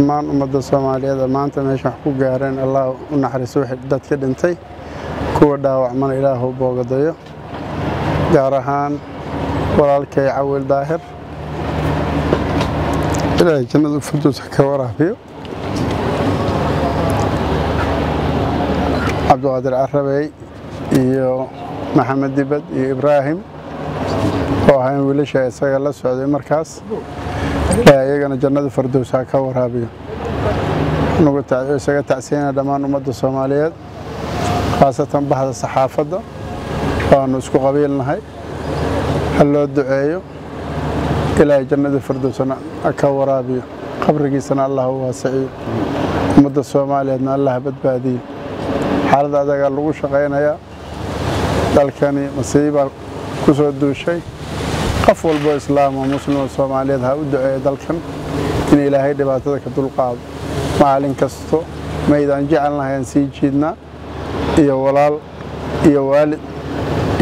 dhammaan ummadda soomaaliyeed maanta meesha wax ku gaareen allah u naxariiso dadka dhintay. Kuwa dhaawacmana ilaahu boogadayo gaar ahaan walaalkay cawil daahir. Ilaahay jannada firduusa ka waraabiyo. Cabdiqaadir carabey iyo maxamed dibad iyo ibraahim oo ahayn wiilasha isaga la socday markaas iyagana jannada fardows ha ka waraabiyo isaga tacsiyana dhammaan ummadda soomaaliyeed khaasatan bahda saxaafadda waanu isku qabiilnahay ha loo duceeyo ilaahay jannada fardowsana ka waraabiyo qabrigiisana allah u waasiciyo ummadda soomaaliyeedna allah badbaadiyo xaalada adagaa lagu shaqaynayaa dalkani masiibaa ku soo duushay qof walbo islaamo muslimo soomaaliyeed ha u duceeyo dalkan in ilaahay dhibaatada ka dulqaado. Maalin kasto maydaan jecelnahay aan sii jiidnaa iyo walaal iyo waalid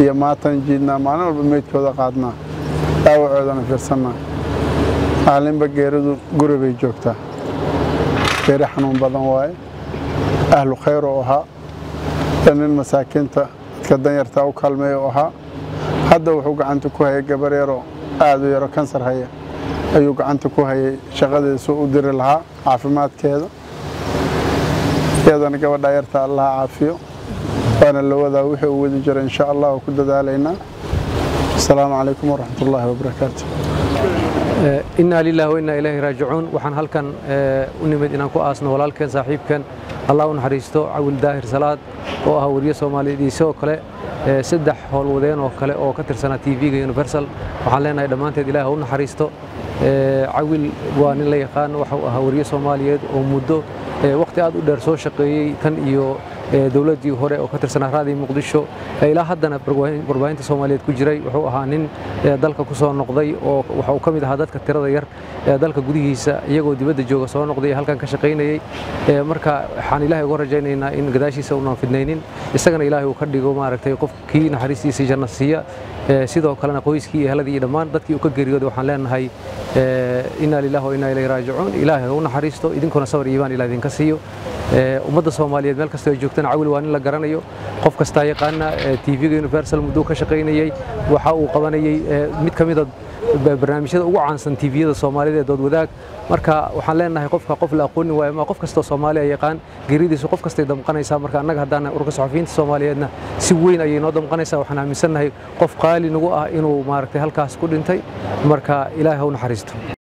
iyo maatan jiidnaa maalin walba meydkooda qaadnaa dhaawacoodana fiirsannaa. Maalinba geeridu guri bay joogtaa. Geeri xanuun badan waaye. Ahlu khayr oo ahaa. Nin masaakiinta dadka danyartaa u kaalmeeya oo ahaa hadda wuxuu gacanta ku hayay gabar yaroo aad u yaro kansar haya ayuu gacanta ku hayay shaqadeesu u diri lahaa caafimaadkeeda. Iyadana gabadha yarta allaha caafiyo. Waana la wadaa wixii uu wadi jiro insha allah oo ku dadaalaynaa. Asalaamu calaykum waraxmat ullaahi wabarakaatu inaa lilahi wa innaa ilaahi raajicuun. Waxaan halkan u nimid inaan ku aasno walaalkeen saaxiibkeen. Allah u naxariisto cawil daahir salaad oo ahaa weriye soomaaliyeed iyo sidoo kale saddex howlwadeen oo kale oo ka tirsanaa tv-ga universal. Waxaan leenahay dhammaanteed ilaah u naxariisto. Cawil waa nin la yaqaan waxau ahaa weriye soomaaliyeed oo muddo wakhti aad u dheer soo shaqeeyey tan iyo dowladdii hore oo ka tirsanaa raadii muqdisho ilaa haddana warbaahinta soomaaliyeed ku jiray wuxuu ahaa nin dalka ku noqday oo waxa uu ka mid ahaa dadka tirada yar ee dalka gudihiisa iyagoo dibadda jooga soo noqday halkan ka shaqaynayey marka waxaan ilaahay uga rajaynaynaa in gadaashiisa unan fidnaynin isagana ilaahay uu ka dhigo maaragtay qofkii naxariistiisa siiya. Sidoo kalena qoyskii iyo heladii iyo dhammaan dadkii uu ka geeriyooday waxaan leenahay inaa lillahi wa innaa ilayhi raajicuun. Ilaahay u naxariisto idinkuna sabar iibaan ilaa idinka siiyo ummadda soomaaliyeed meel kastoo ay joogtana cawil waa nin la garanayo. Qof kastaa yaqaana tv-ga universal mudduu ka shaqaynayey waxa uu qabanayey mid ka mida barnaamijyada ugu caansan tviyada soomaalida ee dood wadaag. Marka waxaan leenahay qofka qof la aqoonin waayo ma qof kastoo soomaaliya yaqaan geeridiisu qof kastay damqanaysaa. Marka annaga haddaan ururka saxafiyiinta soomaaliyeedna si weyn ayay noo damqanaysaa. Waxaan aaminsannahay qof qaali nagu ah inuu maaragtay halkaas ku dhintay. Marka ilaahay ha u naxariisto